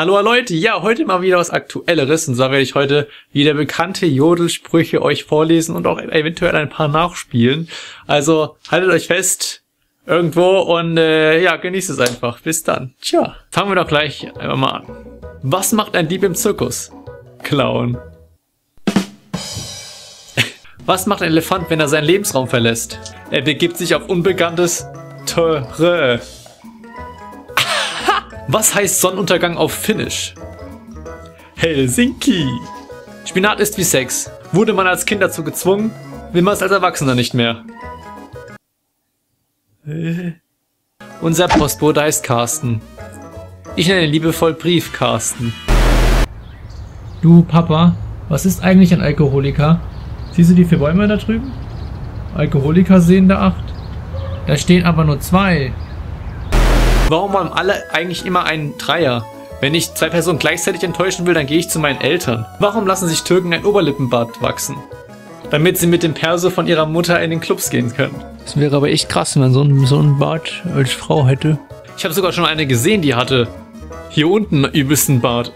Hallo Leute, ja, heute mal wieder was Aktuelleres und zwar werde ich heute wieder bekannte Jodelsprüche euch vorlesen und auch eventuell ein paar nachspielen. Also haltet euch fest irgendwo und äh, ja, genießt es einfach. Bis dann. Tja, fangen wir doch gleich einfach mal an. Was macht ein Dieb im Zirkus? Clown. Was macht ein Elefant, wenn er seinen Lebensraum verlässt? Er begibt sich auf unbekanntes Terrain. Was heißt Sonnenuntergang auf Finnisch? Helsinki. Spinat ist wie Sex. Wurde man als Kind dazu gezwungen, will man es als Erwachsener nicht mehr. Äh. Unser Postbote heißt Carsten. Ich nenne ihn liebevoll Brief Carsten. Du, Papa, was ist eigentlich ein Alkoholiker? Siehst du die vier Bäume da drüben? Alkoholiker sehen da acht. Da stehen aber nur zwei. Warum haben alle eigentlich immer einen Dreier? Wenn ich zwei Personen gleichzeitig enttäuschen will, dann gehe ich zu meinen Eltern. Warum lassen sich Türken ein Oberlippenbart wachsen? Damit sie mit dem Perso von ihrer Mutter in den Clubs gehen können. Das wäre aber echt krass, wenn man so einen, so einen Bart als Frau hätte. Ich habe sogar schon eine gesehen, die hatte hier unten übelsten Bart.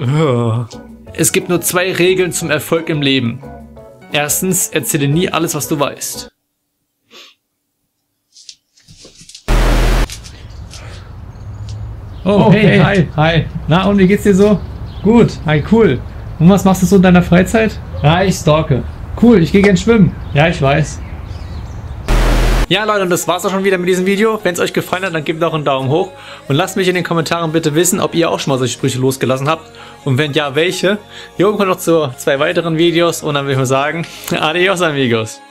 Es gibt nur zwei Regeln zum Erfolg im Leben. Erstens, erzähle nie alles, was du weißt. Oh, hey, hi, hi. Na, und wie geht's dir so? Gut, hi, cool. Und was machst du so in deiner Freizeit? Ja, ich stalke. Cool, ich gehe gern schwimmen. Ja, ich weiß. Ja Leute, und das war's auch schon wieder mit diesem Video. Wenn es euch gefallen hat, dann gebt doch einen Daumen hoch. Und lasst mich in den Kommentaren bitte wissen, ob ihr auch schon mal solche Sprüche losgelassen habt. Und wenn ja, welche. Hier oben kommt noch zu zwei weiteren Videos. Und dann würde ich mal sagen, adios amigos.